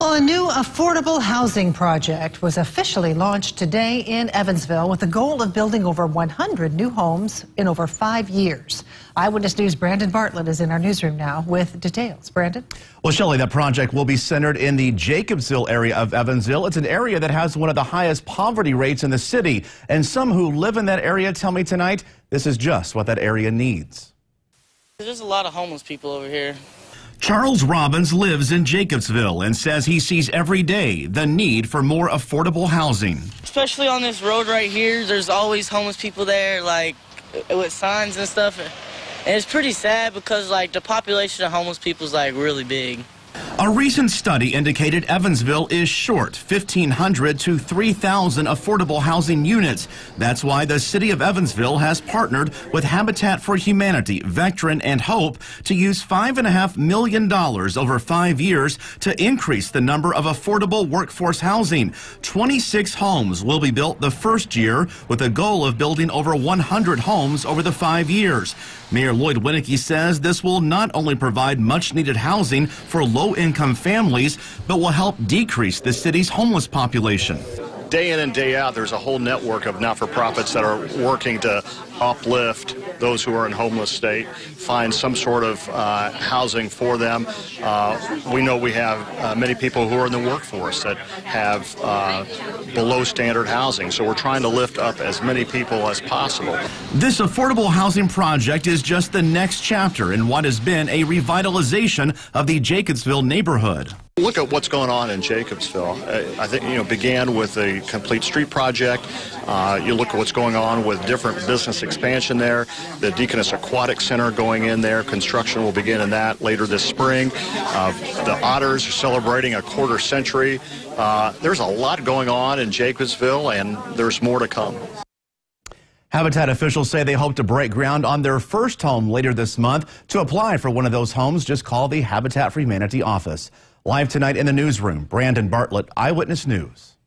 Well, a new affordable housing project was officially launched today in Evansville with the goal of building over 100 new homes in over five years. Eyewitness News' Brandon Bartlett is in our newsroom now with details. Brandon? Well, Shelley, that project will be centered in the Jacobsville area of Evansville. It's an area that has one of the highest poverty rates in the city. And some who live in that area tell me tonight this is just what that area needs. There's a lot of homeless people over here. Charles Robbins lives in Jacobsville and says he sees every day the need for more affordable housing. Especially on this road right here, there's always homeless people there, like with signs and stuff. And it's pretty sad because like the population of homeless people is like really big. A recent study indicated Evansville is short 1,500 to 3,000 affordable housing units. That's why the city of Evansville has partnered with Habitat for Humanity, Veteran, and Hope to use $5.5 million over five years to increase the number of affordable workforce housing. 26 homes will be built the first year with a goal of building over 100 homes over the five years. Mayor Lloyd Winnecke says this will not only provide much needed housing for low income families, but will help decrease the city's homeless population day in and day out, there's a whole network of not-for-profits that are working to uplift those who are in homeless state, find some sort of uh, housing for them. Uh, we know we have uh, many people who are in the workforce that have uh, below standard housing, so we're trying to lift up as many people as possible. This affordable housing project is just the next chapter in what has been a revitalization of the Jacobsville neighborhood. Look at what's going on in Jacobsville. Uh, I think, you know, began with the complete street project. Uh, you look at what's going on with different business expansion there. The Deaconess Aquatic Center going in there. Construction will begin in that later this spring. Uh, the Otters are celebrating a quarter century. Uh, there's a lot going on in Jacobsville, and there's more to come. Habitat officials say they hope to break ground on their first home later this month. To apply for one of those homes, just call the Habitat for Humanity office. Live tonight in the newsroom, Brandon Bartlett, Eyewitness News.